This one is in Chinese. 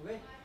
OK。